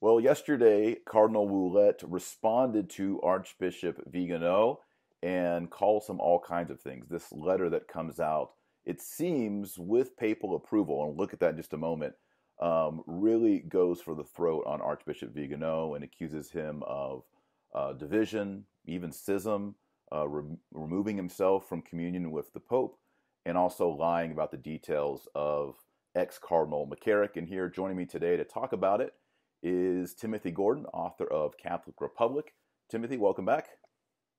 Well, yesterday, Cardinal Ouellet responded to Archbishop Vigano and calls him all kinds of things. This letter that comes out, it seems, with papal approval, and we'll look at that in just a moment, um, really goes for the throat on Archbishop Vigano and accuses him of uh, division, even schism, uh, re- removing himself from communion with the Pope, and also lying about the details of ex Cardinal McCarrick. And here, joining me today to talk about it is Timothy Gordon, author of Catholic Republic. Timothy, welcome back.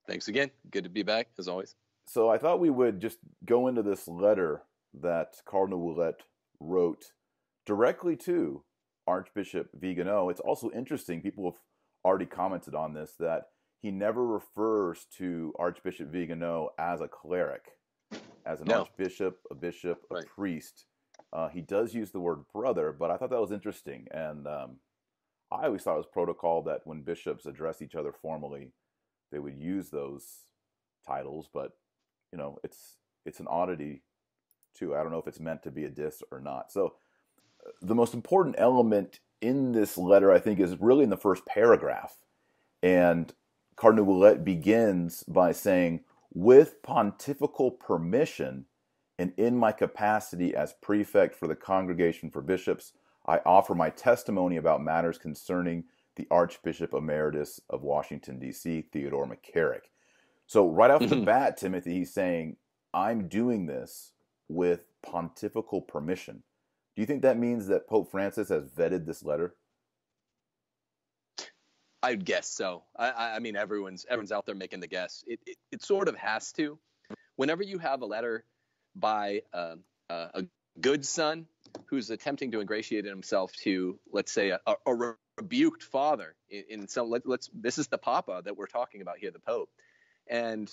Thanks again. Good to be back, as always. So I thought we would just go into this letter that Cardinal Ouellet wrote directly to Archbishop Vigano. It's also interesting, people have already commented on this, that he never refers to Archbishop Vigano as a cleric, as an no. archbishop, a bishop, a right. priest. Uh, he does use the word brother, but I thought that was interesting. And um, I always thought it was protocol that when bishops address each other formally, they would use those titles. But you know, it's it's an oddity too. I don't know if it's meant to be a diss or not. So the most important element in this letter, I think, is really in the first paragraph. And Cardinal Ouellet begins by saying, with pontifical permission and in my capacity as prefect for the Congregation for Bishops, I offer my testimony about matters concerning the Archbishop Emeritus of Washington, D.C., Theodore McCarrick. So, right off mm-hmm. the bat, Timothy, he's saying, I'm doing this with pontifical permission. Do you think that means that Pope Francis has vetted this letter? I'd guess so. I, I mean, everyone's everyone's out there making the guess. It, it, it sort of has to. Whenever you have a letter by uh, uh, a good son who's attempting to ingratiate himself to, let's say, a, a rebuked father in, some. Let, us This is the Papa that we're talking about here, the Pope, and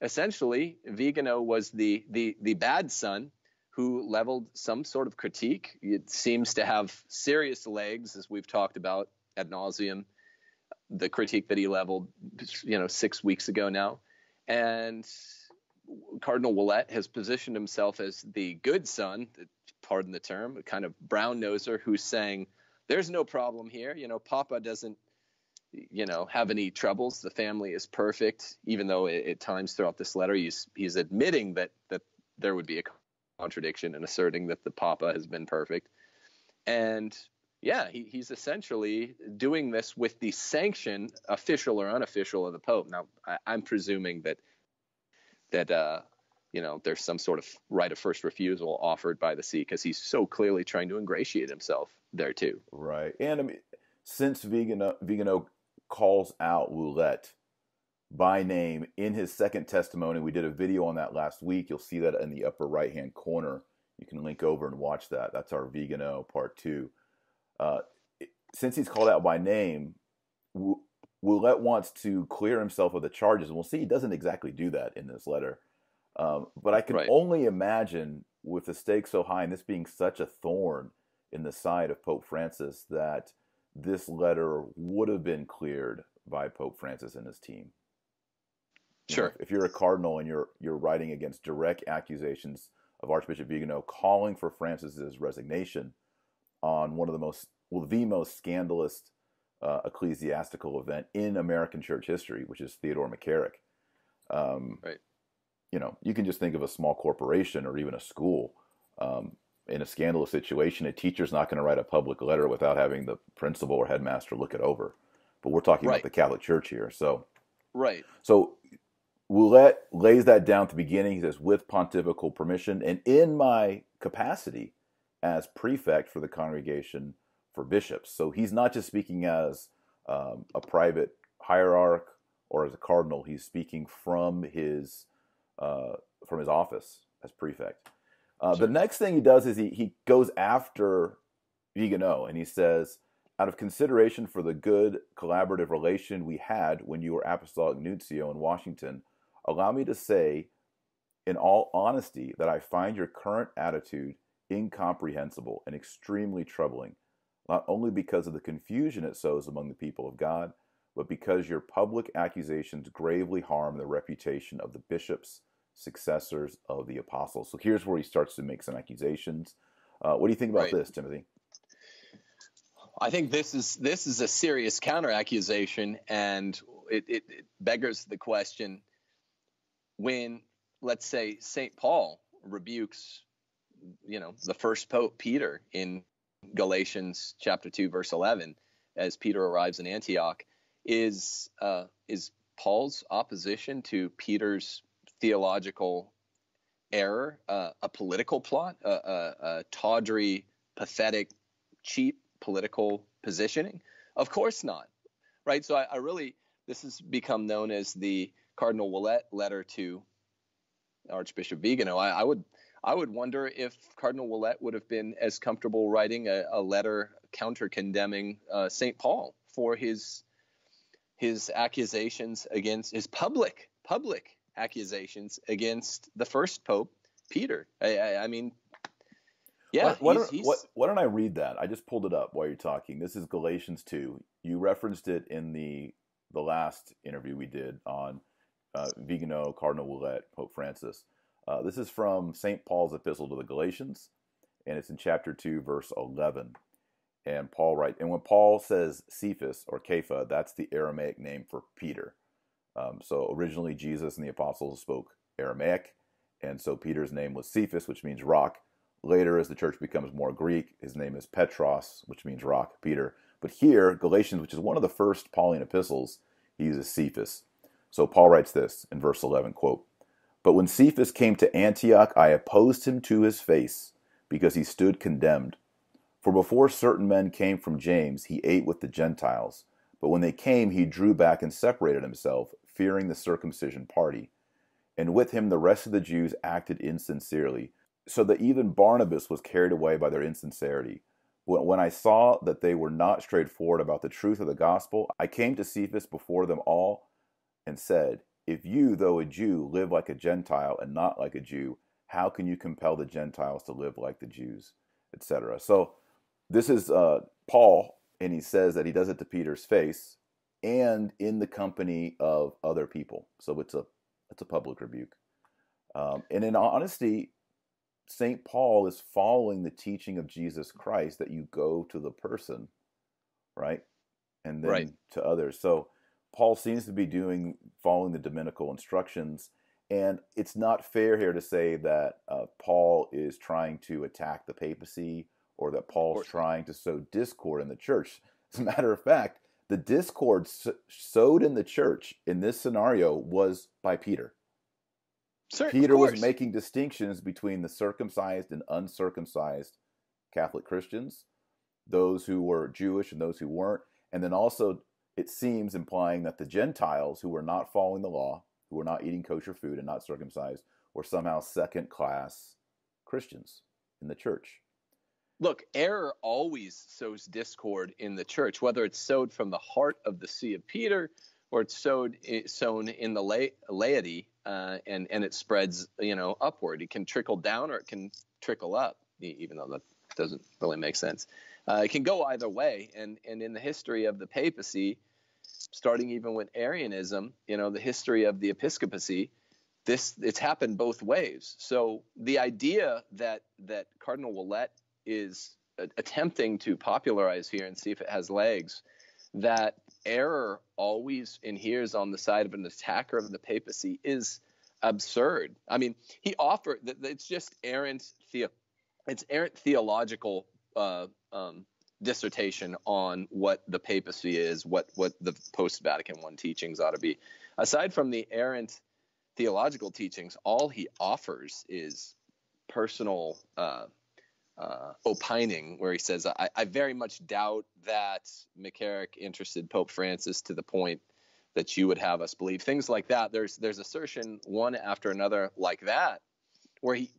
essentially, Vigano was the the the bad son who leveled some sort of critique. It seems to have serious legs, as we've talked about ad nauseum. The critique that he leveled, you know, six weeks ago now, and Cardinal Ouellet has positioned himself as the good son, pardon the term, a kind of brown noser who's saying, "There's no problem here. You know, Papa doesn't, you know, have any troubles. The family is perfect." Even though at times throughout this letter, he's he's admitting that that there would be a contradiction and asserting that the Papa has been perfect. And yeah, he, he's essentially doing this with the sanction, official or unofficial, of the Pope. Now, I, I'm presuming that that uh, you know there's some sort of right of first refusal offered by the See because he's so clearly trying to ingratiate himself there too. Right, and I mean, since Vigano, calls out Ouellet by name in his second testimony, we did a video on that last week. You'll see that in the upper right hand corner. You can link over and watch that. That's our Vigano part two. Uh, since he's called out by name, Ouellet wants to clear himself of the charges. And we'll see he doesn't exactly do that in this letter. Um, but I can right. only imagine with the stakes so high and this being such a thorn in the side of Pope Francis that this letter would have been cleared by Pope Francis and his team. Sure. You know, if you're a cardinal and you're you're writing against direct accusations of Archbishop Vigano, calling for Francis's resignation on one of the most well the most scandalous uh, ecclesiastical event in American church history, which is Theodore McCarrick. Um, right. You know, you can just think of a small corporation or even a school um, in a scandalous situation. A teacher's not going to write a public letter without having the principal or headmaster look it over. But we're talking right. about the Catholic Church here, so right. So Ouellet lays that down at the beginning. He says, with pontifical permission and in my capacity as prefect for the congregation for bishops. So he's not just speaking as um, a private hierarch or as a cardinal. He's speaking from his uh, from his office as prefect. Uh, sure. The next thing he does is he he goes after Vigano and he says, out of consideration for the good collaborative relation we had when you were apostolic nuncio in Washington, allow me to say, in all honesty, that I find your current attitude incomprehensible and extremely troubling not only because of the confusion it sows among the people of God, but because your public accusations gravely harm the reputation of the bishops, successors of the apostles. So here's where he starts to make some accusations. Uh, what do you think about right. this, Timothy? I think this is this is a serious counter accusation, and it, it, it beggars the question: when, let's say, Saint Paul rebukes, you know, the first pope Peter in Galatians chapter two, verse eleven, as Peter arrives in Antioch, is uh, is Paul's opposition to Peter's theological error uh, a political plot, a, a, a tawdry, pathetic, cheap political positioning? Of course not, right? So I, I really this has become known as the Cardinal Ouellet letter to Archbishop Vigano. I, I would I would wonder if Cardinal Ouellet would have been as comfortable writing a, a letter counter condemning uh, St. Paul for his his accusations against his public public accusations against the first pope Peter. I, I, I mean, yeah. Why, he's, he's... why, don't I read that? I just pulled it up while you're talking. This is Galatians two. You referenced it in the the last interview we did on uh, Vigano, Cardinal Ouellet, Pope Francis. Uh, this is from St. Paul's epistle to the Galatians, and it's in chapter 2, verse 11. And Paul writes, and when Paul says Cephas or Kepha, that's the Aramaic name for Peter. Um, so originally Jesus and the apostles spoke Aramaic, and so Peter's name was Cephas, which means rock. Later, as the church becomes more Greek, his name is Petros, which means rock, Peter. But here, Galatians, which is one of the first Pauline epistles, he uses Cephas. So Paul writes this in verse 11, quote, But when Cephas came to Antioch, I opposed him to his face, because he stood condemned. For before certain men came from James, he ate with the Gentiles. But when they came, he drew back and separated himself, fearing the circumcision party. And with him the rest of the Jews acted insincerely, so that even Barnabas was carried away by their insincerity. When I saw that they were not straightforward about the truth of the gospel, I came to Cephas before them all and said, If you, though a Jew, live like a Gentile and not like a Jew, how can you compel the Gentiles to live like the Jews? Etc. So this is uh, Paul, and he says that he does it to Peter's face and in the company of other people. So it's a it's a public rebuke. Um, and in honesty, St. Paul is following the teaching of Jesus Christ that you go to the person, right? And then right. to others. So Paul seems to be doing following the Dominical instructions. And it's not fair here to say that uh, Paul is trying to attack the papacy or that Paul's trying to sow discord in the church. As a matter of fact, the discord sowed in the church in this scenario was by Peter. Peter was making distinctions between the circumcised and uncircumcised Catholic Christians, those who were Jewish and those who weren't, and then also it seems implying that the Gentiles who were not following the law, who were not eating kosher food and not circumcised, were somehow second class Christians in the church. Look, error always sows discord in the church, whether it's sowed from the heart of the See of Peter or it's sowed sown in the la- laity uh, and and it spreads you know upward. It can trickle down or it can trickle up, even though that doesn't really make sense. Uh, it can go either way, and and in the history of the papacy, starting even with Arianism, you know, the history of the episcopacy, this it's happened both ways. So the idea that that Cardinal Ouellet is attempting to popularize here and see if it has legs that error always adheres on the side of an attacker of the papacy is absurd. I mean, he offered that it's just errant the it's errant theological uh, um, dissertation on what the papacy is, what what the post Vatican One teachings ought to be. Aside from the errant theological teachings, all he offers is personal uh, uh, opining where he says, I, I, very much doubt that McCarrick interested Pope Francis to the point that you would have us believe. Things like that. There's there's assertion one after another like that, where he,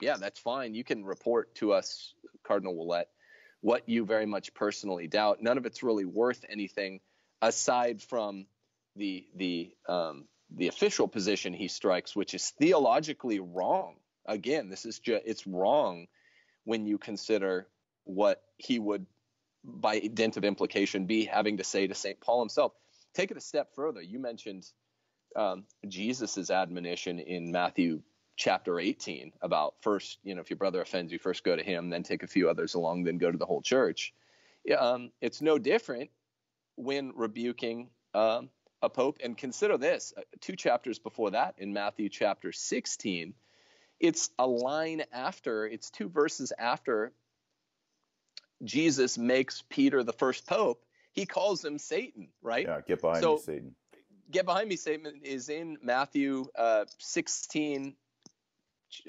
yeah, that's fine. You can report to us, Cardinal Ouellet, what you very much personally doubt. None of it's really worth anything aside from the the um, the official position he strikes, which is theologically wrong. Again, this is just it's wrong when you consider what he would, by dint of implication, be having to say to St. Paul himself. Take it a step further. You mentioned um, Jesus's admonition in Matthew chapter 18 about first, you know, if your brother offends you, first go to him, then take a few others along, then go to the whole church. um, it's no different when rebuking um, a pope. And consider this: uh, two chapters before that, in Matthew chapter 16, it's a line after, it's two verses after Jesus makes Peter the first pope. He calls him Satan, right? Yeah, get behind so, me, Satan. Get behind me, Satan is in Matthew uh, 16,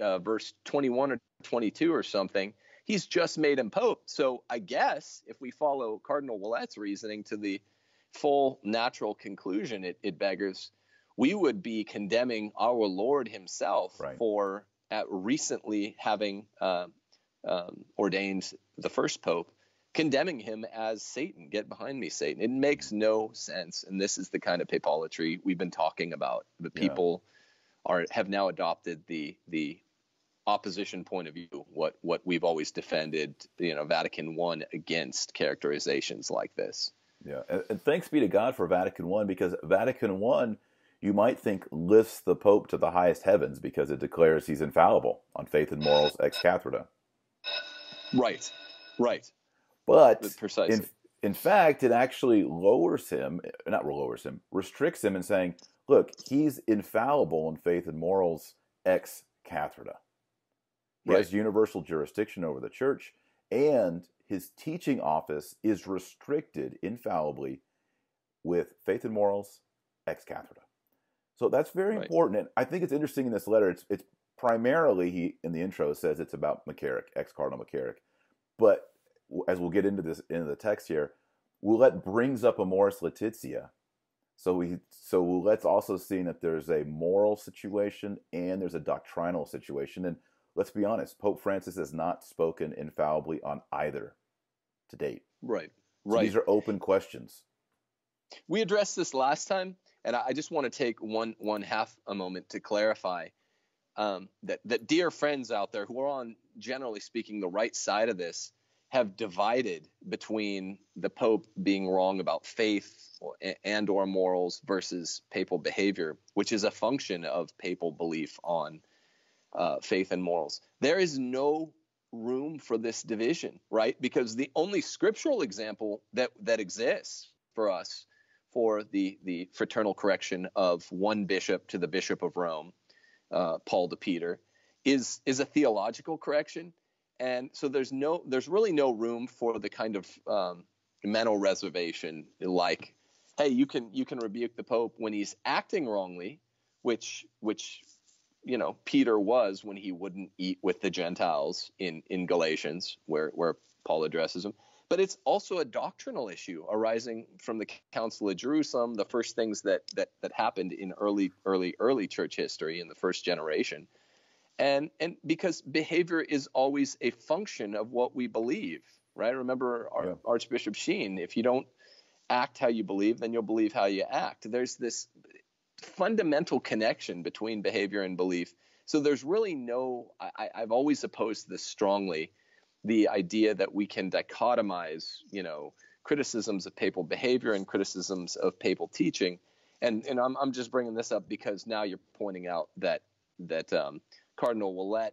uh, verse 21 or 22 or something. He's just made him pope. So I guess if we follow Cardinal Ouellet's reasoning to the full natural conclusion, it, it beggars we would be condemning our Lord Himself right. for at recently having uh, um, ordained the first pope, condemning him as Satan. Get behind me, Satan. It makes no sense, and this is the kind of papolatry we've been talking about. The people yeah. Are have now adopted the the opposition point of view, what what we've always defended, you know, Vatican One against characterizations like this. Yeah, and, and thanks be to God for Vatican One because Vatican One you might think lifts the Pope to the highest heavens because it declares he's infallible on faith and morals ex cathedra. Right, right. But, but precisely. In, in fact, it actually lowers him, not lowers him, restricts him in saying, look, he's infallible in faith and morals ex cathedra. He right. has universal jurisdiction over the church, and his teaching office is restricted infallibly with faith and morals ex cathedra. So that's very right. important. And I think it's interesting in this letter. It's it's primarily he in the intro says it's about McCarrick, ex Cardinal McCarrick, but as we'll get into this into the text here, Ouellet brings up Amoris Laetitia. So we so Ouellet's also see that there's a moral situation and there's a doctrinal situation. And let's be honest, Pope Francis has not spoken infallibly on either to date. Right. So right. These are open questions. We addressed this last time, and I just want to take one one half a moment to clarify um, that that dear friends out there who are on, generally speaking, the right side of this have divided between the Pope being wrong about faith and or morals versus papal behavior, which is a function of papal belief on uh, faith and morals. There is no room for this division, right? Because the only scriptural example that that exists for us for the the fraternal correction of one bishop to the bishop of Rome uh, Paul to Peter, is is a theological correction, and so there's no there's really no room for the kind of um, mental reservation like, hey, you can you can rebuke the Pope when he's acting wrongly, which which you know Peter was when he wouldn't eat with the Gentiles in in Galatians, where where Paul addresses him but it's also a doctrinal issue arising from the Council of Jerusalem, the first things that that that happened in early early early church history in the first generation. And and because behavior is always a function of what we believe, right? Remember yeah. Archbishop Sheen, if you don't act how you believe, then you'll believe how you act. There's this fundamental connection between behavior and belief. So there's really no I, I've always opposed this strongly the idea that we can dichotomize, you know, criticisms of papal behavior and criticisms of papal teaching. And and I'm I'm just bringing this up because now you're pointing out that that um, Cardinal Ouellet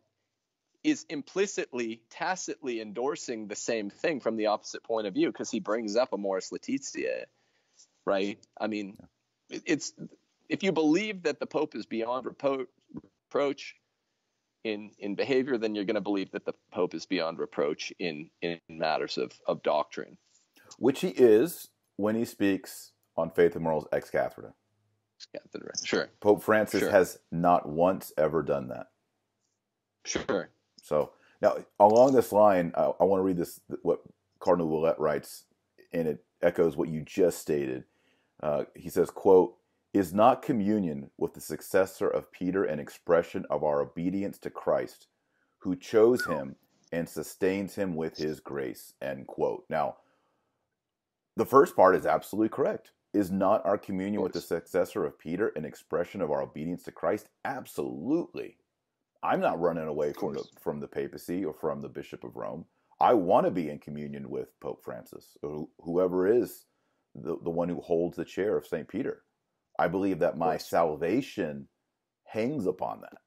is implicitly, tacitly endorsing the same thing from the opposite point of view because he brings up Amoris Laetitia, right? I mean, it's if you believe that the Pope is beyond repro- reproach, in in behavior, then you're going to believe that the Pope is beyond reproach in in matters of of doctrine. Which he is when he speaks on faith and morals ex cathedra. Cathedra, sure. Pope Francis sure. has not once ever done that. Sure. So now, along this line, I, I want to read this what Cardinal Ouellet writes, and it echoes what you just stated. Uh, he says, "quote is not communion with the successor of Peter an expression of our obedience to Christ, who chose him and sustains him with his grace? End quote. Now, the first part is absolutely correct. Is not our communion with the successor of Peter an expression of our obedience to Christ? Absolutely. I'm not running away from the from the papacy or from the Bishop of Rome. I want to be in communion with Pope Francis, or whoever is the, the one who holds the chair of St. Peter. I believe that my salvation hangs upon that.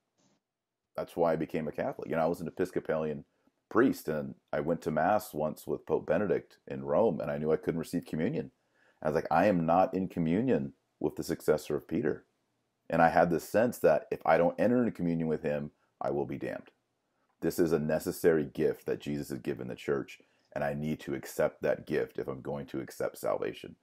That's why I became a Catholic. You know, I was an Episcopalian priest, and I went to mass once with Pope Benedict in Rome, and I knew I couldn't receive communion. I was like, I am not in communion with the successor of Peter. And I had this sense that if I don't enter into communion with him, I will be damned. This is a necessary gift that Jesus has given the church, and I need to accept that gift if I'm going to accept salvation.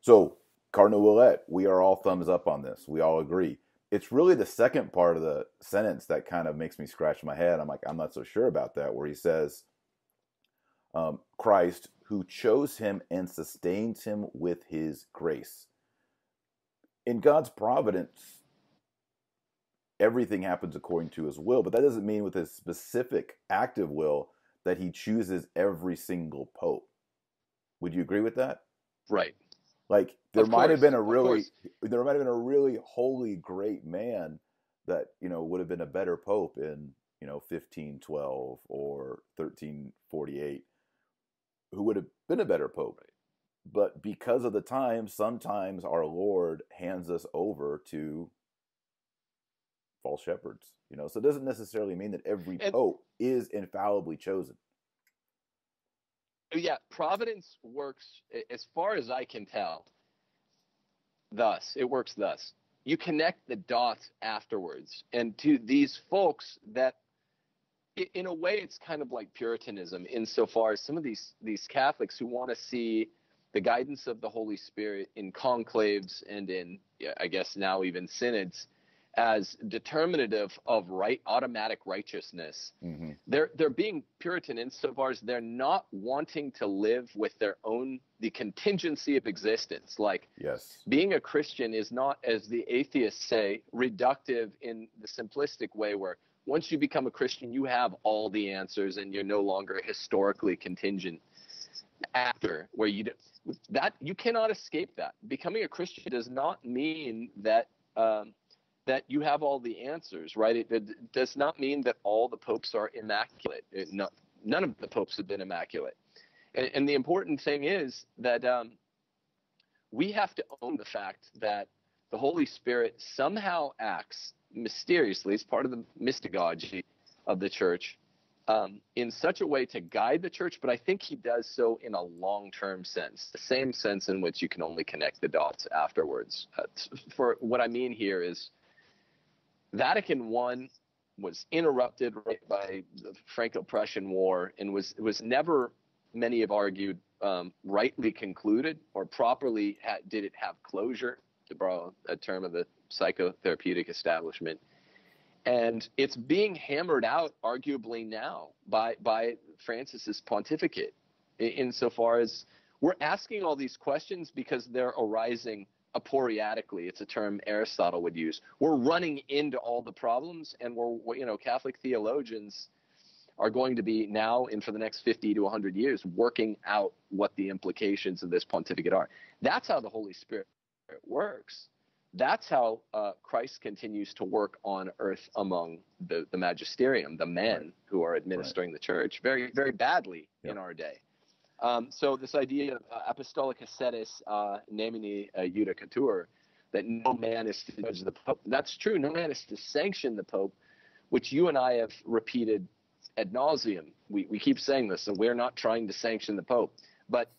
So, Cardinal Ouellet, we are all thumbs up on this. We all agree. It's really the second part of the sentence that kind of makes me scratch my head. I'm like, I'm not so sure about that, where he says, um, Christ, who chose him and sustains him with his grace. In God's providence, everything happens according to his will, but that doesn't mean with his specific active will that he chooses every single pope. Would you agree with that? Right. Like there might have been a really there might have been a really holy great man that, you know, would have been a better pope in, you know, 1512 or 1348 who would have been a better pope. Right. But because of the time, sometimes our Lord hands us over to false shepherds. You know, so it doesn't necessarily mean that every and, pope is infallibly chosen. Yeah, providence works as far as I can tell. Thus, it works thus. You connect the dots afterwards, and to these folks that, in a way, it's kind of like Puritanism, insofar as some of these these Catholics who want to see the guidance of the Holy Spirit in conclaves and in, I guess now even synods, as determinative of right automatic righteousness. Mm-hmm. They're they're being Puritan insofar as they're not wanting to live with their own the contingency of existence. Like yes, being a Christian is not, as the atheists say, reductive in the simplistic way where once you become a Christian, you have all the answers and you're no longer historically contingent. After where you that you cannot escape that. Becoming a Christian does not mean that um, that you have all the answers, right? It, it does not mean that all the popes are immaculate. It, no, none of the popes have been immaculate. And, and the important thing is that um, we have to own the fact that the Holy Spirit somehow acts mysteriously as part of the mystagogy of the church um, in such a way to guide the church, but I think he does so in a long term sense, the same sense in which you can only connect the dots afterwards. Uh, for what I mean here is Vatican I was interrupted right by the Franco-Prussian War and was was never, many have argued, um, rightly concluded or properly ha- did it have closure, to borrow a term of the psychotherapeutic establishment. And it's being hammered out, arguably now, by by Francis's pontificate, insofar as we're asking all these questions because they're arising aporiatically. It's a term Aristotle would use. We're running into all the problems, and we're, you know, Catholic theologians are going to be now and for the next 50 to 100 years working out what the implications of this pontificate are. That's how the Holy Spirit works. That's how uh, Christ continues to work on earth among the, the magisterium, the men right. who are administering right. the church, very, very badly yep. in our day. Um, so this idea of uh, apostolic ascetis uh, nemini uh, judicatur, that no man is to judge the pope. That's true. No man is to sanction the pope, which you and I have repeated ad nauseum. We, we keep saying this, and we're not trying to sanction the pope. But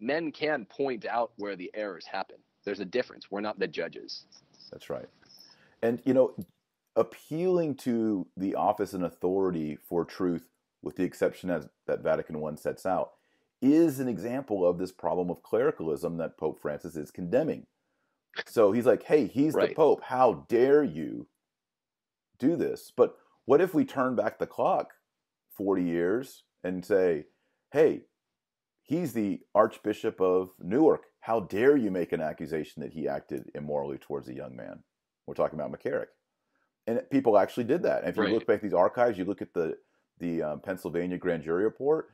men can point out where the errors happen. There's a difference. We're not the judges. That's right. And, you know, appealing to the office and authority for truth, with the exception as that Vatican I sets out, is an example of this problem of clericalism that Pope Francis is condemning. So he's like, hey, he's right. the Pope. How dare you do this? But what if we turn back the clock 40 years and say, hey, he's the Archbishop of Newark. How dare you make an accusation that he acted immorally towards a young man? We're talking about McCarrick. And people actually did that. And if you right. look back at these archives, you look at the the um, Pennsylvania grand jury report,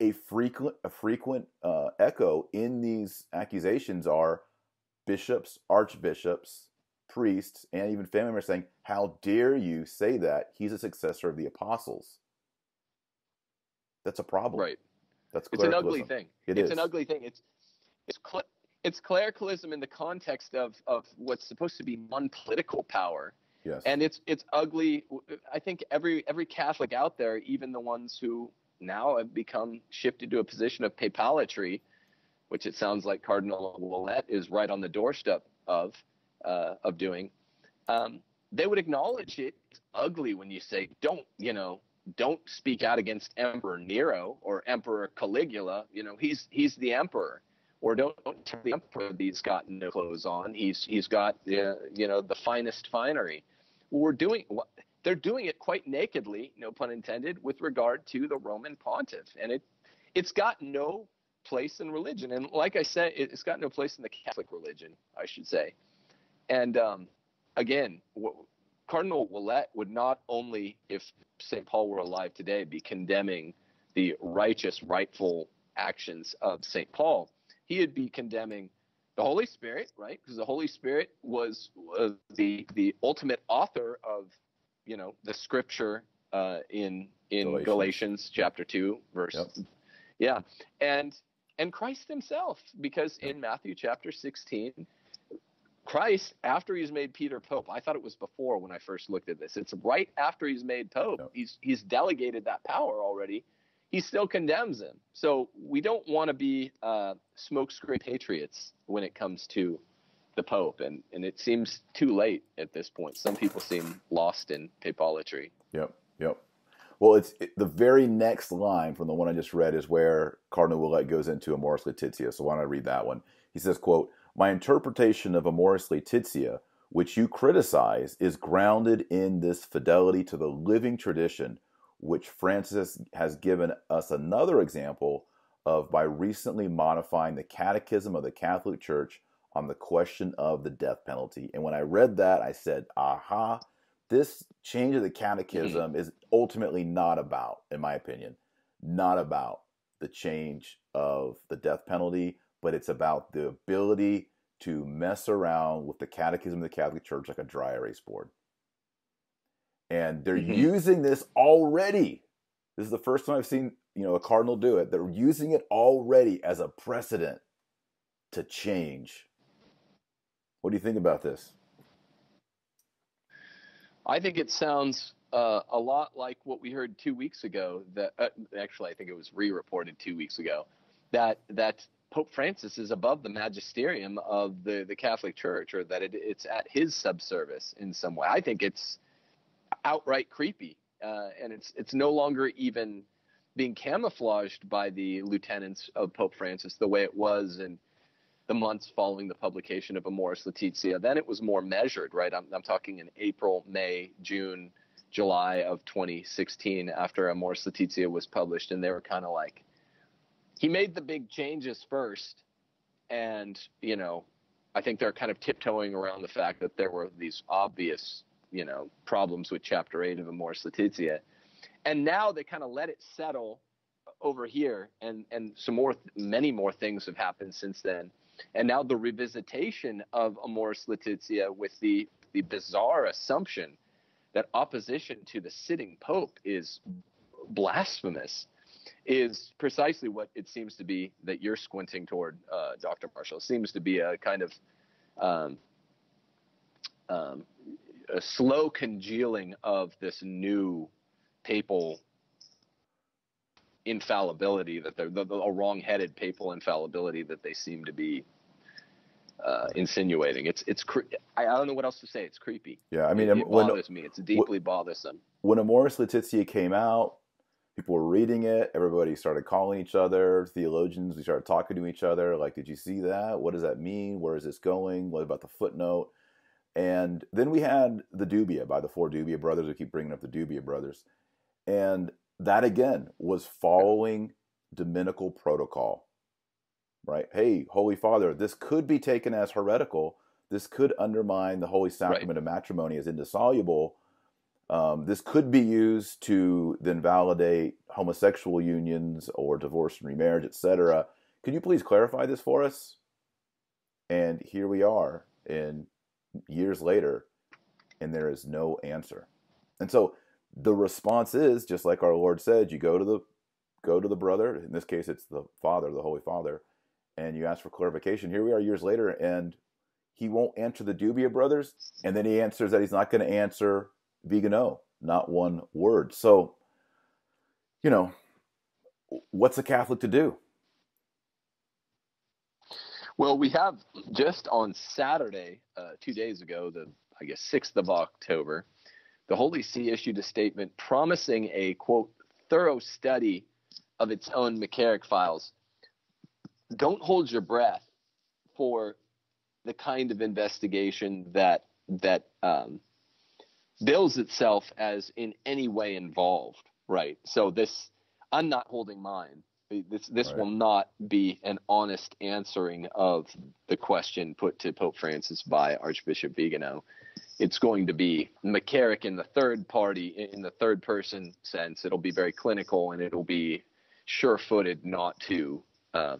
a frequent a frequent uh, echo in these accusations are bishops, archbishops, priests, and even family members saying, "How dare you say that? He's a successor of the apostles." That's a problem. Right. That's it's an ugly thing. It it's is. an ugly thing. It's it's it's clericalism in the context of of what's supposed to be non-political power. Yes. And it's it's ugly. I think every every Catholic out there, even the ones who now I've become shifted to a position of papalatry, which it sounds like Cardinal Ouellet is right on the doorstep of uh, of doing, um, they would acknowledge it. It's ugly when you say, "Don't," you know, don't speak out against Emperor Nero or Emperor Caligula. You know, he's he's the emperor. Or don't, don't tell the emperor that he's got no clothes on. He's he's got uh, you know the finest finery. We're doing they're doing it quite nakedly, no pun intended, with regard to the Roman pontiff, and it it's got no place in religion. And like I said, it's got no place in the Catholic religion, I should say. And um, again, Cardinal Ouellet would not only, if St. Paul were alive today, be condemning the righteous, rightful actions of St. Paul, he would be condemning the Holy Spirit, right? Because the Holy Spirit was, was, the the ultimate author of, you know, the Scripture uh, in in Galatians. Galatians. chapter two, verse, yep. yeah, and and Christ Himself, because in Matthew chapter sixteen, Christ, after he's made Peter Pope, I thought it was before when I first looked at this. It's right after he's made Pope. Yep. He's he's delegated that power already. He still condemns him. So we don't want to be uh, smokescreen patriots when it comes to the Pope, and and it seems too late at this point. Some people seem lost in papalatry. Yep. Yep. Well, it's it, the very next line from the one I just read is where Cardinal Ouellet goes into Amoris Laetitia. So why don't I read that one? He says, "quote my interpretation of Amoris Laetitia, which you criticize, is grounded in this fidelity to the living tradition, which Francis has given us another example of by recently modifying the Catechism of the Catholic Church on the question of the death penalty. And when I read that, I said, aha, this change of the catechism mm-hmm. is ultimately not about, in my opinion, not about the change of the death penalty, but it's about the ability to mess around with the catechism of the Catholic Church like a dry erase board. And they're mm-hmm. using this already. This is the first time I've seen, you know, a cardinal do it. They're using it already as a precedent to change. What do you think about this? I think it sounds uh, a lot like what we heard two weeks ago. That uh, actually, I think it was re-reported two weeks ago that that Pope Francis is above the magisterium of the, the Catholic Church or that it, it's at his subservice in some way. I think it's outright creepy. Uh, and it's it's no longer even being camouflaged by the lieutenants of Pope Francis the way it was in the months following the publication of Amoris Laetitia. Then it was more measured, right? I'm, I'm talking in April, May, June, July of 2016 after Amoris Laetitia was published. And they were kind of like, he made the big changes first, and you know, I think they're kind of tiptoeing around the fact that there were these obvious, you know, problems with Chapter Eight of Amoris Laetitia, and now they kind of let it settle over here, and and some more, many more things have happened since then, and now the revisitation of Amoris Laetitia with the the bizarre assumption that opposition to the sitting pope is blasphemous is precisely what it seems to be that you're squinting toward, uh, Dr. Marshall. It seems to be a kind of um, um, a slow congealing of this new papal infallibility that they're the, the, a wrong-headed papal infallibility that they seem to be uh, insinuating. It's it's cre- I, I, don't know what else to say. It's creepy. Yeah, I mean, it, it bothers me. It's deeply when, bothersome. When Amoris Laetitia came out, people were reading it. Everybody started calling each other. Theologians, we started talking to each other. Like, did you see that? What does that mean? Where is this going? What about the footnote? And then we had the Dubia by the four Dubia brothers. We keep bringing up the Dubia brothers. And that again was following Dominical protocol, right? Hey, Holy Father, this could be taken as heretical. This could undermine the Holy Sacrament right. of matrimony as indissoluble um, this could be used to then validate homosexual unions or divorce and remarriage, etc. Could you please clarify this for us? And here we are in years later, and there is no answer. And so the response is just like our Lord said: you go to the go to the brother. In this case, it's the Father, the Holy Father, and you ask for clarification. Here we are years later, and he won't answer the Dubia brothers, and then he answers that he's not going to answer Vigano, not one word. So, you know, what's a Catholic to do? Well, we have just on Saturday, uh, two days ago, the I guess sixth of October, the Holy See issued a statement promising a quote thorough study of its own McCarrick files. Don't hold your breath for the kind of investigation that that um, bills itself as in any way involved, right? So this, I'm not holding mine. This this right. will not be an honest answering of the question put to Pope Francis by Archbishop Vigano. It's going to be McCarrick in the third party, in the third person sense. It'll be very clinical and it'll be sure-footed not to uh,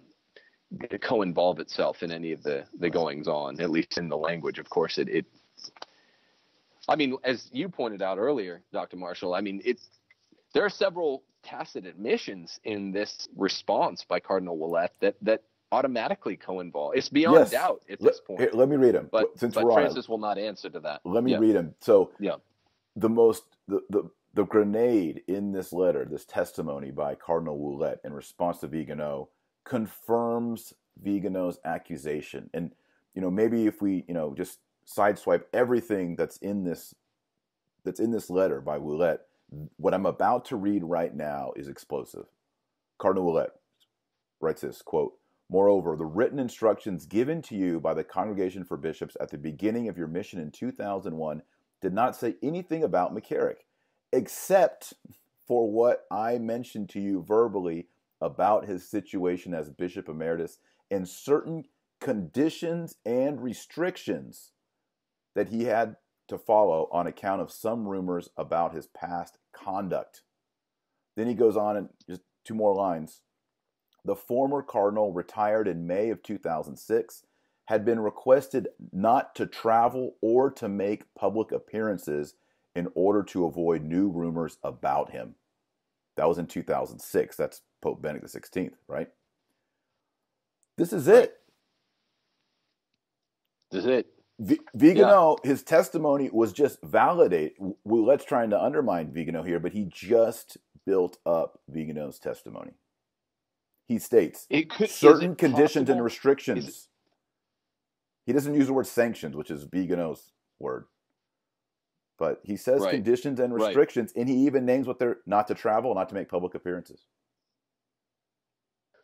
co-involve itself in any of the the goings on. At least in the language, of course. It, it I mean, as you pointed out earlier, Dr. Marshall. I mean, it. There are several tacit admissions in this response by Cardinal Ouellet that that automatically co-involve. It's beyond yes. doubt at this point. Here, let me read them. But, Since but Francis will not answer to that. Let me yeah. read them. So yeah, the most the, the the grenade in this letter, this testimony by Cardinal Ouellet in response to Vigano, confirms Vigano's accusation. And you know, maybe if we you know just sideswipe everything that's in this that's in this letter by Ouellet what I'm about to read right now is explosive. Cardinal Ouellet writes this quote, Moreover, the written instructions given to you by the Congregation for Bishops at the beginning of your mission in 2001 did not say anything about McCarrick, except for what I mentioned to you verbally about his situation as Bishop Emeritus and certain conditions and restrictions that he had to follow on account of some rumors about his past conduct. Then he goes on and just two more lines. The former cardinal retired in May of 2006 had been requested not to travel or to make public appearances in order to avoid new rumors about him. That was in 2006. That's Pope Benedict XVI, right? This is it. This is it. V- Vigano, yeah. his testimony was just validate. Let's trying to undermine Vigano here, but he just built up Vigano's testimony. He states could, certain conditions possible? and restrictions. It... He doesn't use the word sanctions, which is Vigano's word, but he says right. conditions and restrictions, right. and he even names what they're not to travel, not to make public appearances.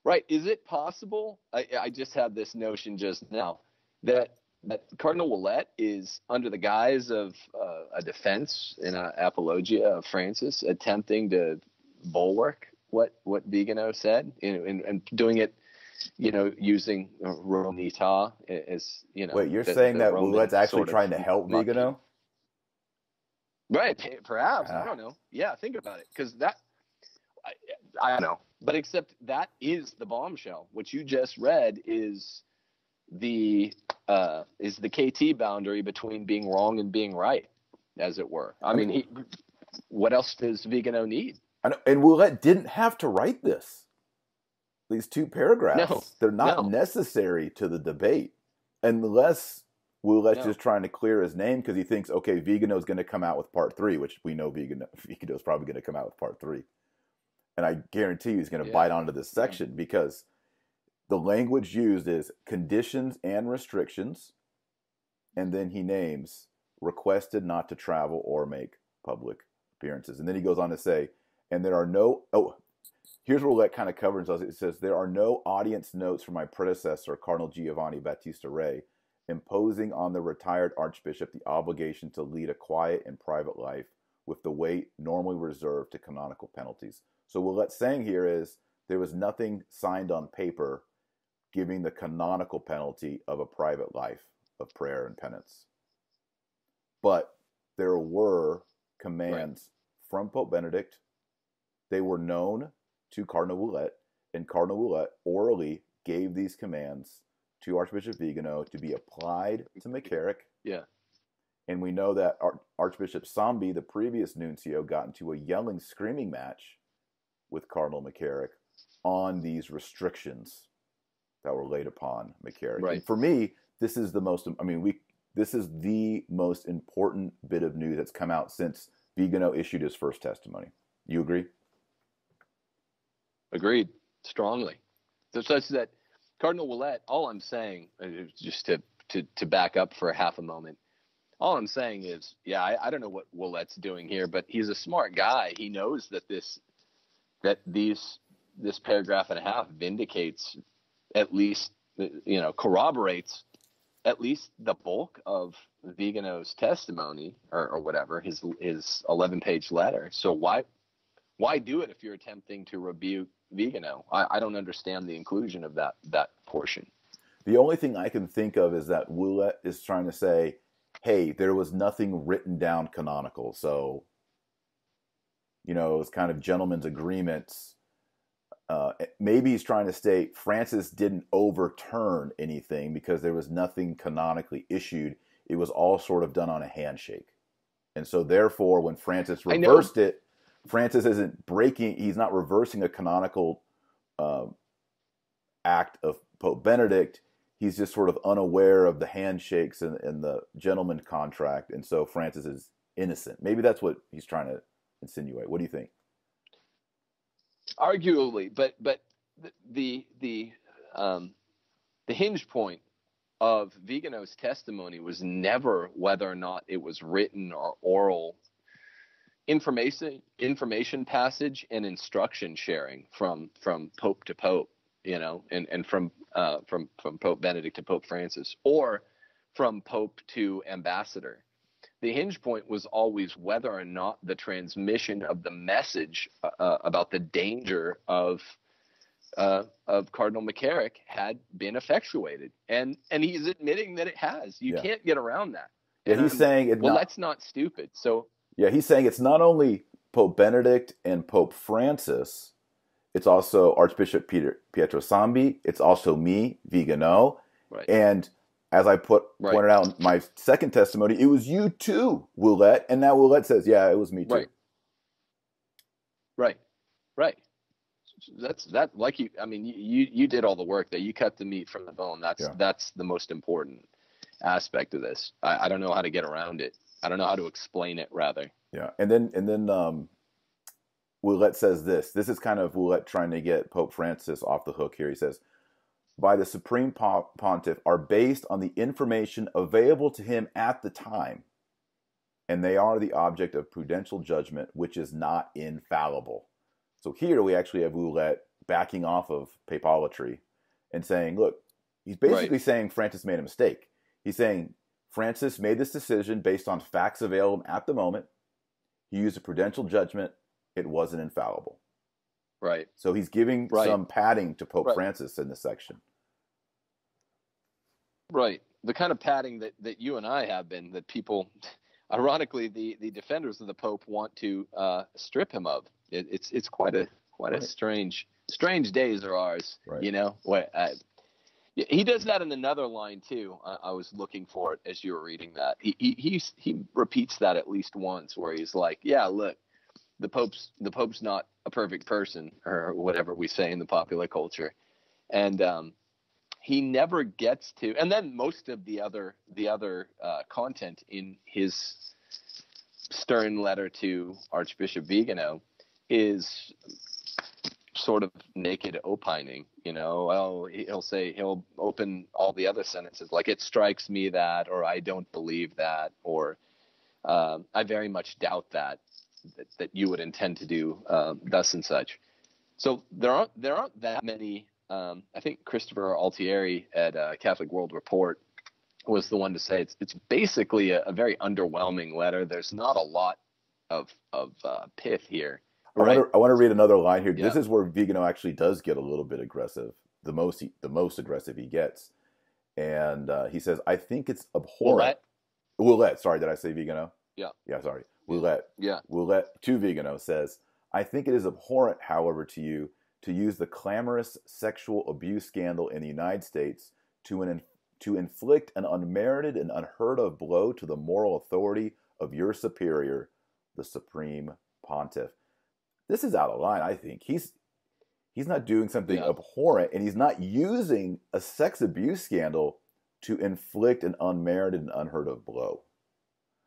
Right? Is it possible? I, I just had this notion just now that that Cardinal Ouellet is under the guise of uh, a defense in an apologia of Francis, attempting to bulwark what what Vigano said, and, and doing it, you know, using Romita as you know. Wait, you're the, saying the that Ouellet's actually trying to help Vigano? Right, perhaps I don't know. Yeah, think about it, because that I, I don't know, but except that is the bombshell. What you just read is the uh, is the KT boundary between being wrong and being right, as it were. I mean, he, what else does Vigano need? And Ouellet didn't have to write this. These two paragraphs, no, they're not no. necessary to the debate, unless Ouellet's no. just trying to clear his name because he thinks, okay, Vigano's going to come out with part three, which we know Vigano, Vigano's probably going to come out with part three. And I guarantee you he's going to yeah. bite onto this section yeah. because the language used is conditions and restrictions, and then he names requested not to travel or make public appearances. And then he goes on to say, and there are no, oh, here's where that kind of covers us. It says, there are no audience notes from my predecessor, Cardinal Giovanni Battista Re, imposing on the retired archbishop the obligation to lead a quiet and private life with the weight normally reserved to canonical penalties. So what that's saying here is there was nothing signed on paper giving the canonical penalty of a private life of prayer and penance. But there were commands right. from Pope Benedict. They were known to Cardinal Ouellet, and Cardinal Ouellet orally gave these commands to Archbishop Vigano to be applied to McCarrick. Yeah. And we know that Archbishop Sambi, the previous nuncio, got into a yelling, screaming match with Cardinal McCarrick on these restrictions that were laid upon McCarrick. Right. And for me, this is the most. I mean, we this is the most important bit of news that's come out since Vigano issued his first testimony. You agree? Agreed, strongly. So such that Cardinal Ouellet, all I'm saying, uh, just to, to, to back up for a half a moment, all I'm saying is, yeah, I, I don't know what Ouellet's doing here, but he's a smart guy. He knows that this, that these, this paragraph and a half vindicates, at least, you know, corroborates at least the bulk of Vigano's testimony or, or whatever, his his 11 page letter. So why why do it if you're attempting to rebuke Vigano? I, I don't understand the inclusion of that that portion. The only thing I can think of is that Ouellet is trying to say, hey, there was nothing written down canonical. So, you know, it's kind of gentlemen's agreements. Uh, maybe he's trying to state Francis didn't overturn anything because there was nothing canonically issued. It was all sort of done on a handshake. And so, therefore, when Francis reversed it, Francis isn't breaking, he's not reversing a canonical uh, act of Pope Benedict. He's just sort of unaware of the handshakes and, and the gentleman contract. And so Francis is innocent. Maybe that's what he's trying to insinuate. What do you think? Arguably, but but the the um, the hinge point of Vigano's testimony was never whether or not it was written or oral information information passage and instruction sharing from from pope to pope you know and and from uh, from from pope benedict to pope francis or from pope to ambassador the hinge point was always whether or not the transmission of the message uh, uh about the danger of uh, of Cardinal McCarrick had been effectuated, and and he's admitting that it has. You yeah. can't get around that. Yeah, he's saying it. Well, not, that's not stupid. So yeah, he's saying it's not only Pope Benedict and Pope Francis, it's also Archbishop Peter Pietro Sambi. It's also me, Vigano, right. and as I put right. pointed out in my second testimony, it was you too, Ouellet, and now Ouellet says, yeah, it was me too. Right. Right. Right that's that like you i mean you you did all the work that you cut the meat from the bone that's yeah. that's the most important aspect of this I, I don't know how to get around it i don't know how to explain it rather yeah and then and then um Ouellet says this this is kind of Ouellet trying to get pope francis off the hook here he says by the supreme pontiff are based on the information available to him at the time and they are the object of prudential judgment which is not infallible so here we actually have Ouellet backing off of papolatry and saying, look, he's basically right. saying Francis made a mistake. He's saying Francis made this decision based on facts available at the moment. He used a prudential judgment. It wasn't infallible. Right. So he's giving right. some padding to Pope right. Francis in this section. Right. The kind of padding that, that you and I have been that people, ironically, the, the defenders of the Pope want to uh, strip him of it, it's it's quite a quite right. a strange strange days are ours. Right. You know what? He does that in another line too. I, I, was looking for it as you were reading that. He, he he he repeats that at least once, where he's like, "Yeah, look, the pope's the pope's not a perfect person, or whatever we say in the popular culture," and um, he never gets to. And then most of the other the other uh, content in his stern letter to Archbishop Vigano is sort of naked opining. You know, well, he'll say he'll open all the other sentences like "it strikes me that," or "I don't believe that," or um, "I very much doubt that, that that, you would intend to do um, thus and such." So there aren't there aren't that many. Um, I think Christopher Altieri at uh, Catholic World Report was the one to say it's it's basically a, a very underwhelming letter. There's not a lot of of uh, pith here. I, right. want to, I want to read another line here. Yeah. This is where Vigano actually does get a little bit aggressive. The most he, the most aggressive he gets, and uh, he says, "I think it's abhorrent." Ouellet. Sorry, did I say Vigano? Yeah. Yeah. Sorry. Ouellet. Yeah. Ouellet to Vigano says, "I think it is abhorrent, however, to you to use the clamorous sexual abuse scandal in the United States to an to inflict an unmerited and unheard of blow to the moral authority of your superior, the Supreme Pontiff." This is out of line. I think he's he's not doing something yeah. abhorrent, and he's not using a sex abuse scandal to inflict an unmerited and unheard of blow.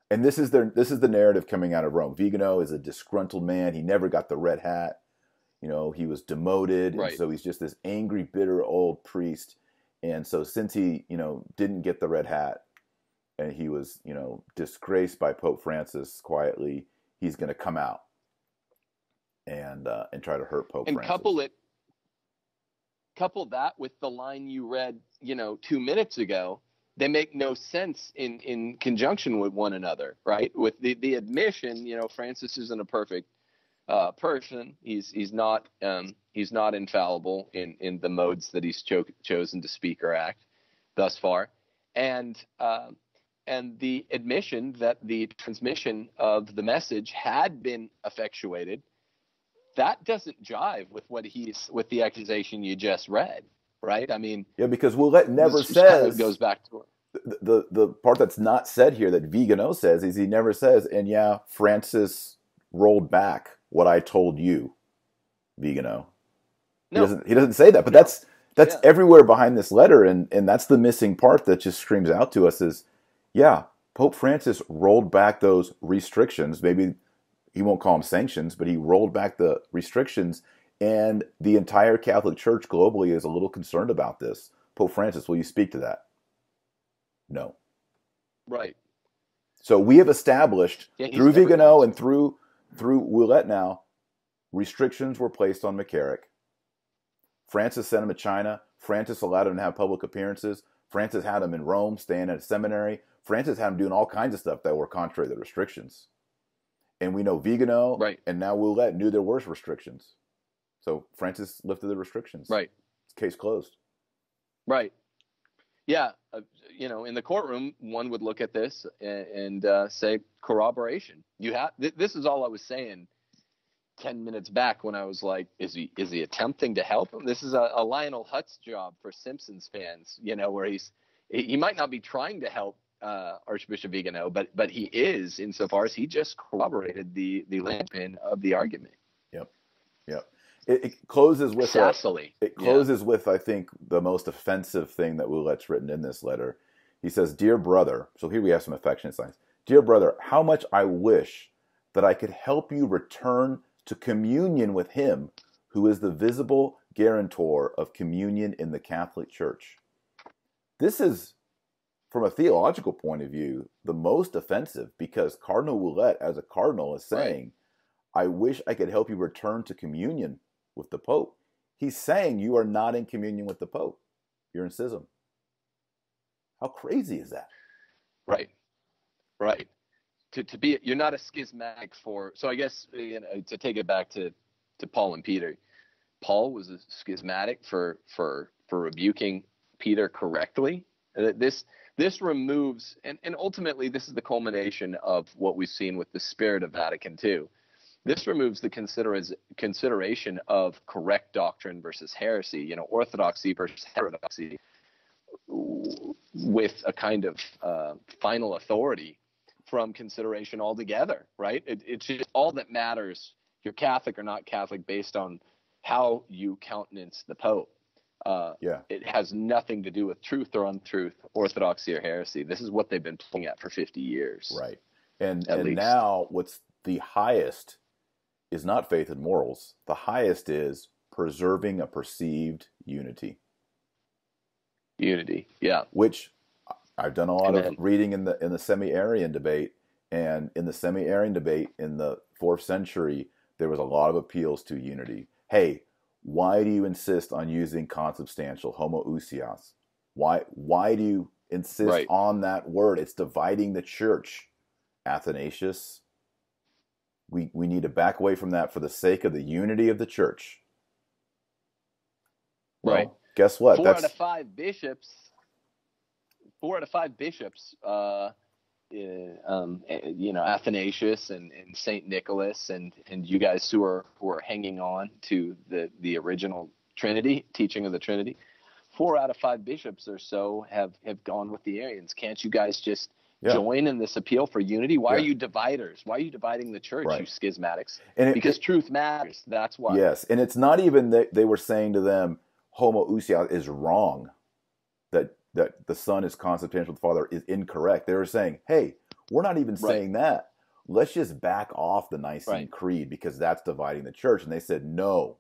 And this is their this is the narrative coming out of Rome. Vigano is a disgruntled man. He never got the red hat. You know, he was demoted, Right. and so he's just this angry, bitter old priest. And so since he, you know, didn't get the red hat and he was, you know, disgraced by Pope Francis quietly, he's going to come out and uh, and try to hurt Pope and Francis. couple it couple that with the line you read you know two minutes ago they make no sense in in conjunction with one another right? With the the admission you know francis isn't a perfect uh, person. He's he's not um, he's not infallible in in the modes that he's cho- chosen to speak or act thus far. And uh, and the admission that the transmission of the message had been effectuated that doesn't jive with what he's with the accusation you just read, right? I mean, Yeah, because Ouellet never this kind of says goes back to the, the the part that's not said here that Vigano says is he never says, and yeah, Francis rolled back what I told you, Vigano. He no, doesn't he doesn't say that, but No. that's that's Yeah. everywhere behind this letter, and and that's the missing part that just screams out to us is, yeah, Pope Francis rolled back those restrictions. Maybe he won't call them sanctions, but he rolled back the restrictions, and the entire Catholic Church globally is a little concerned about this. Pope Francis, will you speak to that? No. right, So we have established Yeah, through Vigano and through through Ouellet now, restrictions were placed on McCarrick. Francis sent him to China. Francis allowed him to have public appearances. Francis had him in Rome, staying at a seminary. Francis had him doing all kinds of stuff that were contrary to the restrictions. And we know Vigano Right. and now Ouellet knew there were restrictions. So Francis lifted the restrictions. right, Case closed. right. Yeah, uh, you know, in the courtroom, one would look at this and, and uh, say corroboration. You have th- this is all I was saying ten minutes back when I was like, is he is he attempting to help him? This is a, a Lionel Hutz job for Simpsons fans, you know, where he's he he might not be trying to help uh, Archbishop Vigano, but but he is insofar as he just corroborated the the linchpin of the argument. Yep, yep. It, it closes with a, Sassily. It Yeah. closes with, I think, the most offensive thing that Ouellet's written in this letter. He says, Dear brother, so here we have some affectionate signs. Dear brother, how much I wish that I could help you return to communion with him who is the visible guarantor of communion in the Catholic Church. This is, from a theological point of view, the most offensive because Cardinal Ouellet, as a cardinal, is Right. saying, I wish I could help you return to communion with the Pope. He's saying you are not in communion with the Pope. You're in schism. How crazy is that? Right. Right. To to be you're not a schismatic for so I guess you know to take it back to to Paul and Peter. Paul was a schismatic for for for rebuking Peter correctly. Uh, This this removes and, and ultimately this is the culmination of what we've seen with the spirit of Vatican II. This removes the consider- consideration of correct doctrine versus heresy, you know, orthodoxy versus heterodoxy, with a kind of uh, final authority from consideration altogether, right? It, it's just all that matters. You're Catholic or not Catholic based on how you countenance the Pope. Uh, Yeah. it has nothing to do with truth or untruth, orthodoxy or heresy. This is what they've been playing at for 50 years. Right. And At and least. now what's the highest is not faith and morals. The highest is preserving a perceived unity, Unity. Yeah. which I've done a lot of reading in the in the semi-Arian debate and in the semi-Arian debate in the 4th century there was a lot of appeals to unity. Hey, why do you insist on using consubstantial homoousios? Why why do you insist Right. on that word? It's dividing the church. Athanasius, we we need to back away from that for the sake of the unity of the church. Well, Right. Guess what? four That's out of five bishops four out of five bishops uh, uh, um, eh, you know athanasius and, and saint nicholas and and you guys who are who are hanging on to the the original trinity teaching of the trinity. Four out of five bishops or so have have gone with the arians. Can't you guys just Yeah. join in this appeal for unity? Why are you dividers? Why are you dividing the church Right. you schismatics? And it, because truth matters. That's why. Yes, and it's not even that they were saying to them homoousios is wrong. That the Son is consubstantial with the Father is incorrect. They were saying, hey, we're not even Right. saying that. Let's just back off the Nicene Right. Creed because that's dividing the church. And they said, no,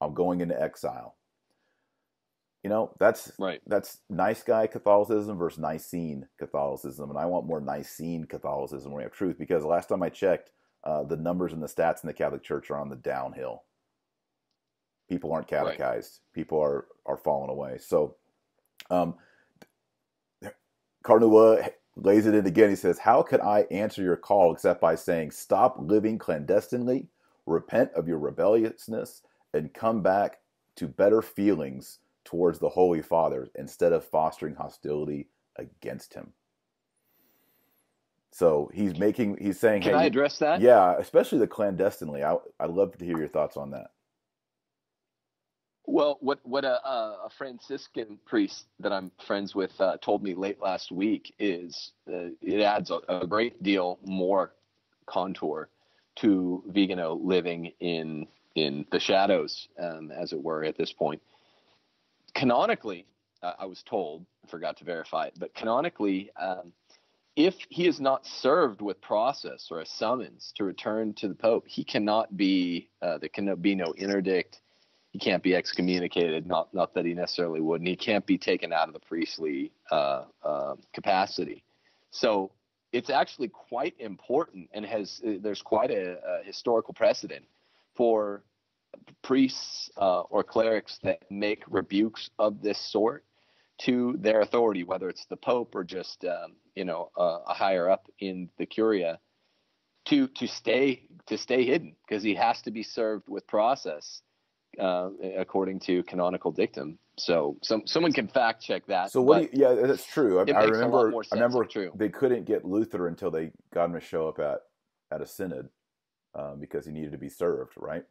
I'm going into exile. You know, that's Right. that's nice guy Catholicism versus Nicene Catholicism, and I want more Nicene Catholicism where we have truth. Because last time I checked, uh, the numbers and the stats in the Catholic Church are on the downhill. People aren't Right. catechized. People are are falling away. So, um, Cardinal lays it in again. He says, "How can I answer your call except by saying, stop living clandestinely, repent of your rebelliousness, and come back to better feelings towards the Holy Father instead of fostering hostility against him." So he's making, he's saying, Can "Hey, I address that? yeah, especially the clandestinely. I, I'd love to hear your thoughts on that." Well, what what a, a Franciscan priest that I'm friends with uh, told me late last week is uh, it adds a, a great deal more contour to Vigano living in in the shadows, um, as it were, at this point. Canonically, uh, I was told, forgot to verify it, but canonically, um, if he is not served with process or a summons to return to the Pope, he cannot be. Uh, there can be no interdict he can't be excommunicated. Not not that he necessarily would, and he can't be taken out of the priestly uh, uh, capacity. So it's actually quite important, and has there's quite a, a historical precedent for priests uh, or clerics that make rebukes of this sort to their authority, whether it's the pope or just um, you know uh, a higher up in the curia, to to stay to stay hidden because he has to be served with process uh, according to canonical dictum. So some someone can fact check that. So what? Do you, yeah, that's true. I, I a remember. I remember true. they couldn't get Luther until they got him to show up at at a synod um, because he needed to be served, right?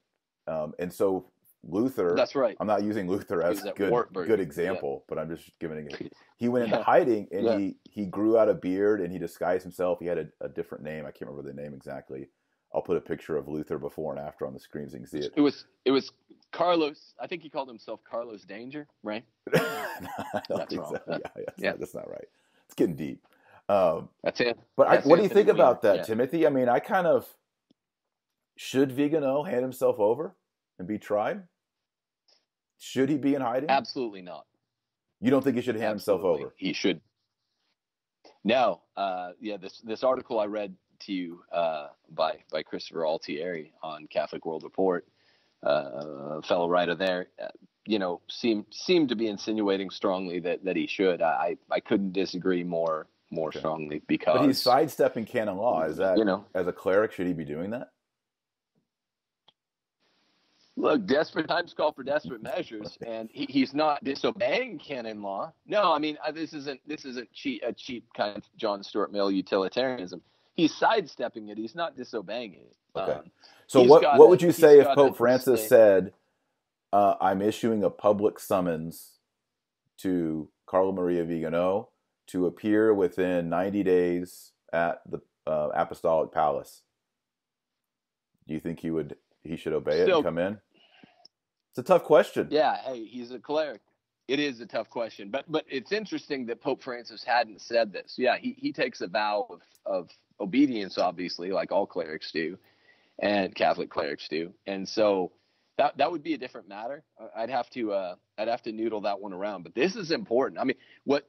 Um, and so Luther. that's right. I'm not using Luther as at good Wartburg, good yeah. example, but I'm just giving it. He went into Yeah. hiding and Yeah. he he grew out a beard and he disguised himself. He had a, a different name. I can't remember the name exactly. I'll put a picture of Luther before and after on the screen so you can see it. It was it was Carlos. I think he called himself Carlos Danger, right? That's wrong. so. That- yeah, yeah, that's, yeah. Not, that's not right. It's getting deep. Um, That's it. But I, what do you think about that, yeah. Timothy? I mean, I kind of should Vigano hand himself over and be tried? Should he be in hiding? Absolutely not. You don't think he should hand himself over? He should. No, uh, yeah. This this article I read to you uh, by by Christopher Altieri on Catholic World Report, uh, a fellow writer there, uh, you know, seemed seemed to be insinuating strongly that that he should. I I couldn't disagree more more Okay. strongly because But he's sidestepping canon law. Is that you know as a cleric should he be doing that? Look, desperate times call for desperate measures, and he, he's not disobeying canon law. No, I mean uh, this isn't this isn't cheap, a cheap kind of John Stuart Mill utilitarianism. He's sidestepping it. He's not disobeying it. Okay. Um, So what gotta- what would you say if Pope Francis stay- said, uh, "I'm issuing a public summons to Carlo Maria Vigano to appear within 90 days at the uh, Apostolic Palace"? Do you think he would he should obey it So- and come in? It's a tough question. yeah, hey, he's a cleric. It is a tough question, but but it's interesting that Pope Francis hadn't said this. Yeah, he he takes a vow of of obedience, obviously, like all clerics do, and Catholic clerics do, and so that that would be a different matter. I'd have to uh, I'd have to noodle that one around. But this is important. I mean, what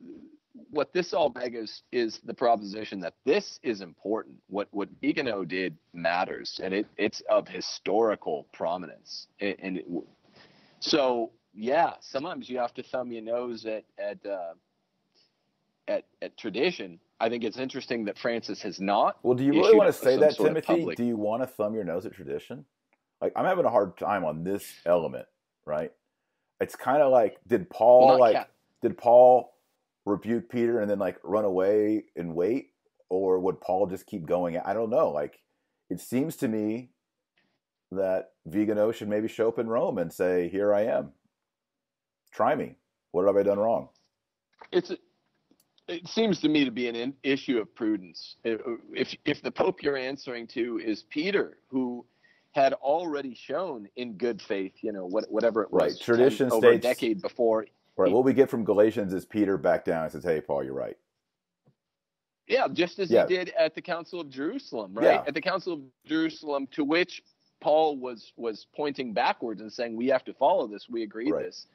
what this all begs is the proposition that this is important. What what Vigano did matters, and it it's of historical prominence, and, and it, so yeah, sometimes you have to thumb your nose at at uh, at, at tradition. I think it's interesting that Francis has not. Well, do you really want to say that, Timothy? Do you want to thumb your nose at tradition? Like, I'm having a hard time on this element, right? It's kind of like, did Paul Well, like, did Paul rebuke Peter and then like run away and wait, or would Paul just keep going? I don't know. Like, it seems to me that Vigano should maybe show up in Rome and say, "Here I am. Try me. What have I done wrong?" it's it seems to me to be an in, issue of prudence. Uh, if if the pope you're answering to is Peter, who had already shown in good faith, you know, what, whatever it was, Right. Tradition 10 over a decade before, Right. What we get from Galatians is Peter back down and says, "Hey, Paul, you're right." Yeah, just as yeah. he did at the Council of Jerusalem, right? Yeah. At the Council of Jerusalem, to which Paul was was pointing backwards and saying, "We have to follow this. We agree right. this."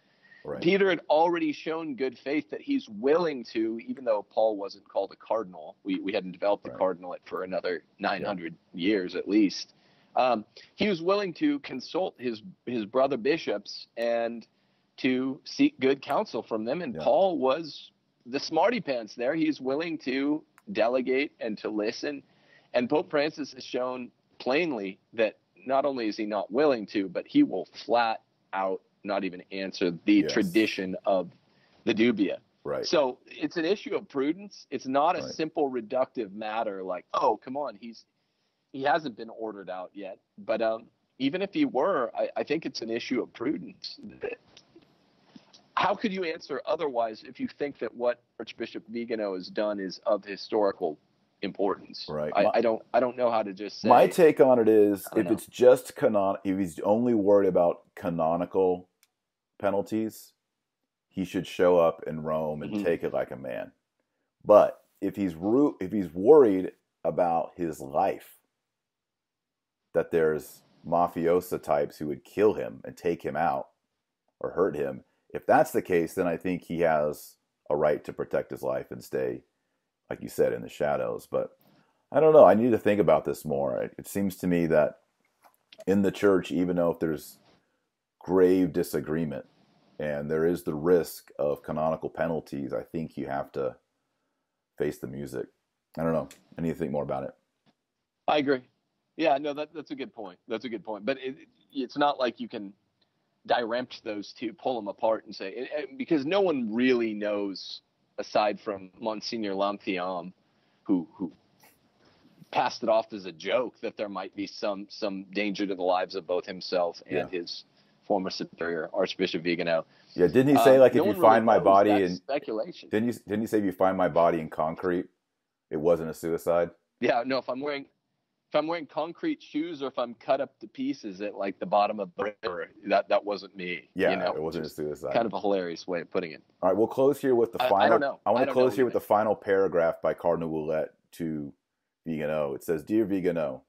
Right. Peter had already shown good faith that he's willing to, even though Paul wasn't called a cardinal. We we hadn't developed the right. cardinalate for another 900 yeah. years at least. Um, he was willing to consult his his brother bishops and to seek good counsel from them. And yeah. Paul was the smarty pants there. He's willing to delegate and to listen. And Pope Francis has shown plainly that not only is he not willing to, but he will flat out not even answer the yes. tradition of the dubia. Right. So it's an issue of prudence. It's not a right. simple reductive matter like, oh, come on, he's he hasn't been ordered out yet. But um, even if he were, I, I think it's an issue of prudence. How could you answer otherwise if you think that what Archbishop Vigano has done is of historical importance? Right. I, I don't. I don't know how to just say. My take on it is, if know. it's just canon, if he's only worried about canonical penalties, he should show up in Rome and mm-hmm. take it like a man. But if he's if he's worried about his life that there's mafiosa types who would kill him and take him out or hurt him. If that's the case, then I think he has a right to protect his life and stay, like you said, in the shadows. But I don't know. I need to think about this more. It, it seems to me that in the church, even though if there's grave disagreement and there is the risk of canonical penalties, I think you have to face the music. I don't know. I need to think more about it. I agree. Yeah, no, that, that's a good point. That's a good point. But it, it's not like you can direct those two, pull them apart, and say because no one really knows aside from Monsignor Lantheaume, who who passed it off as a joke that there might be some some danger to the lives of both himself and yeah. his former superior Archbishop Vigano. Yeah, didn't he say um, like no if you find really my body in speculation? Didn't you didn't you say if you find my body in concrete, it wasn't a suicide? Yeah, no. If I'm wearing if I'm wearing concrete shoes or if I'm cut up to pieces at like the bottom of the river, that that wasn't me. Yeah, you know? it wasn't a suicide. Kind of a hilarious way of putting it. All right, we'll close here with the final. I, I don't know. I want to close here with the final paragraph by Cardinal Ouellet to Vigano. It says, "Dear Vigano,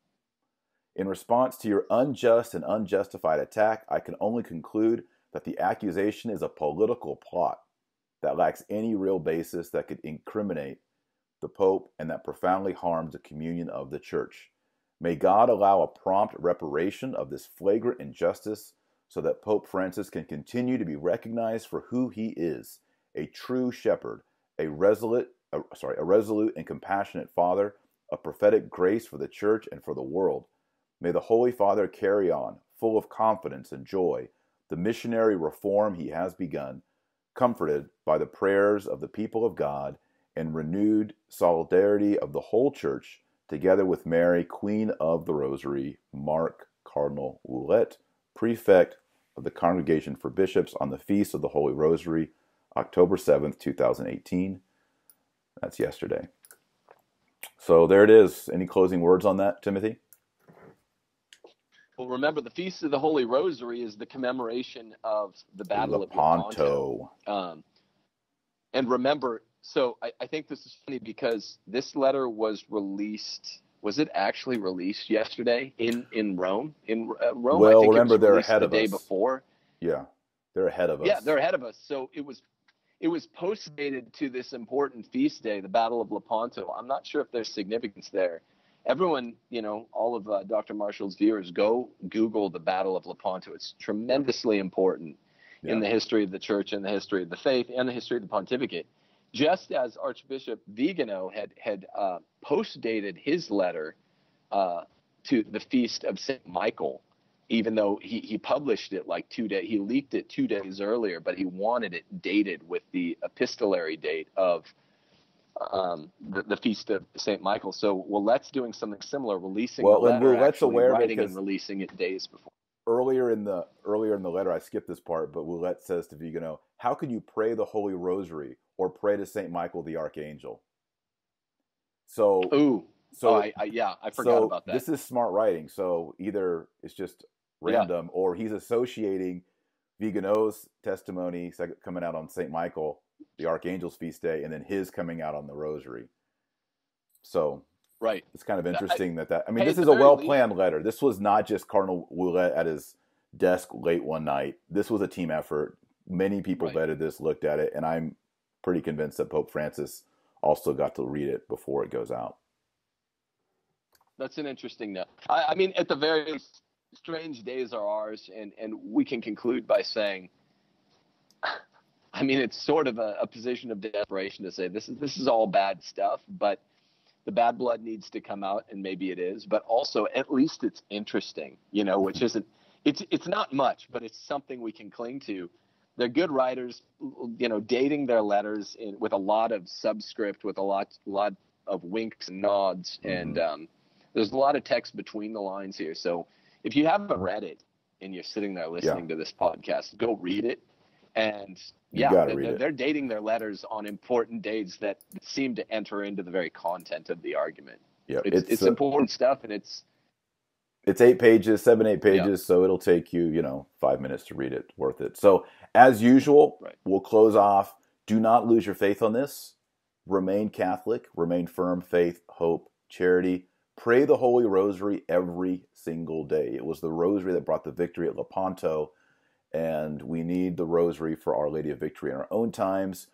in response to your unjust and unjustified attack, I can only conclude that the accusation is a political plot that lacks any real basis that could incriminate the Pope and that profoundly harms the communion of the Church." May God allow a prompt reparation of this flagrant injustice so that Pope Francis can continue to be recognized for who he is a true shepherd, a resolute, a, sorry, a resolute and compassionate father, a prophetic grace for the church and for the world. May the Holy Father carry on, full of confidence and joy, the missionary reform he has begun, comforted by the prayers of the people of God and renewed solidarity of the whole church together with Mary, Queen of the Rosary, Mark Cardinal Ouellet, Prefect of the Congregation for Bishops on the Feast of the Holy Rosary, October 7th, 2018. That's yesterday. So there it is. Any closing words on that, Timothy? Well, remember, the Feast of the Holy Rosary is the commemoration of the Battle Lepanto. of Lepanto. Um, and remember, so I, I, think this is funny because this letter was released. Was it actually released yesterday in in Rome? In uh, Rome, well, remember they're ahead the of day us. before. Yeah, they're ahead of us. Yeah, they're ahead of us. So it was it was postdated to this important feast day, the Battle of Lepanto. I'm not sure if there's significance there. Everyone, you know, all of uh, Dr. Marshall's viewers, go Google the Battle of Lepanto. It's tremendously important yeah. in the history of the church and the history of the faith and the history of the pontificate just as Archbishop Vigano had had uh, post dated his letter uh, to the feast of Saint Michael, even though he, he published it like two days, he leaked it two days earlier, but he wanted it dated with the epistolary date of um, the, the, feast of Saint Michael. So Ouellet's doing something similar, releasing well, the letter, Ouellet's aware writing and releasing it days before. Earlier in the earlier in the letter, I skipped this part, but Ouellet says to Vigano, "How can you pray the Holy Rosary or pray to Saint Michael the Archangel. So, ooh, so oh, I, I, yeah, I forgot so about that. This is smart writing. So either it's just random, yeah. or he's associating Vigano's testimony coming out on St. Michael, the Archangel's feast day, and then his coming out on the Rosary. So right, it's kind of interesting I, that that I mean, this is a well planned letter. This was not just Cardinal Ouellet at his desk late one night. This was a team effort. Many people right. vetted this, looked at it, and I'm pretty convinced that Pope Francis also got to read it before it goes out. That's an interesting note. I, I mean, at the very strange days are ours, and and we can conclude by saying, I mean, it's sort of a, a position of desperation to say this is this is all bad stuff, but the bad blood needs to come out, and maybe it is, but also at least it's interesting, you know, which isn't it's it's not much, but it's something we can cling to. They're good writers, you know, dating their letters in, with a lot of subscript, with a lot lot of winks and nods, mm-hmm. and um, there's a lot of text between the lines here. So if you haven't read it and you're sitting there listening yeah. to this podcast, go read it. And yeah, they're, they're, dating their letters on important dates that seem to enter into the very content of the argument. Yeah, it's, it's, it's uh, important stuff, and it's it's eight pages, seven, eight pages, yeah. so it'll take you, you know, five minutes to read it. Worth it. So as usual, right. we'll close off. Do not lose your faith on this. Remain Catholic. Remain firm. Faith, hope, charity Pray the Holy Rosary every single day. It was the Rosary that brought the victory at Lepanto, and we need the Rosary for Our Lady of Victory in our own times.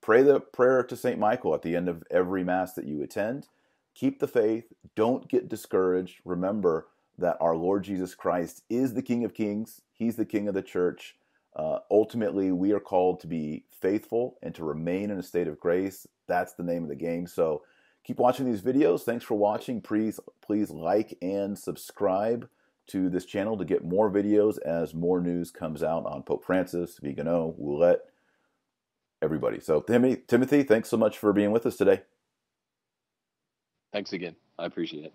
Pray the prayer to St. Michael at the end of every Mass that you attend. Keep the faith. Don't get discouraged. Remember that our Lord Jesus Christ is the King of Kings, He's the King of the Church. Uh, ultimately, we are called to be faithful and to remain in a state of grace. That's the name of the game. So, keep watching these videos. Thanks for watching. Please, please like and subscribe to this channel to get more videos as more news comes out on Pope Francis, Vigano, Ouellet, everybody. So, Timothy, thanks so much for being with us today. Thanks again. I appreciate it.